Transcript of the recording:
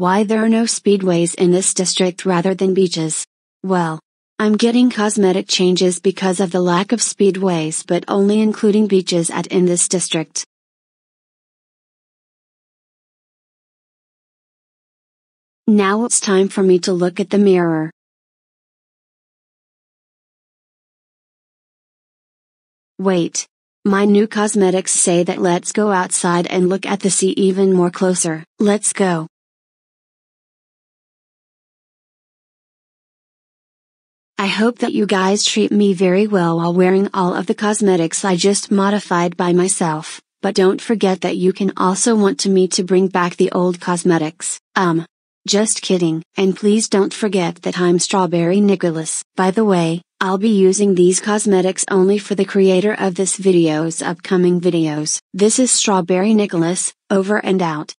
Why there are no speedways in this district rather than beaches? Well, I'm getting cosmetic changes because of the lack of speedways but only including beaches at in this district. Now it's time for me to look at the mirror. Wait. My new cosmetics say that let's go outside and look at the sea even more closer. Let's go. I hope that you guys treat me very well while wearing all of the cosmetics I just modified by myself, but don't forget that you can also want to me to bring back the old cosmetics. Um. Just kidding. And please don't forget that I'm Strawberry Nicholas. By the way, I'll be using these cosmetics only for the creator of this video's upcoming videos. This is Strawberry Nicholas, over and out.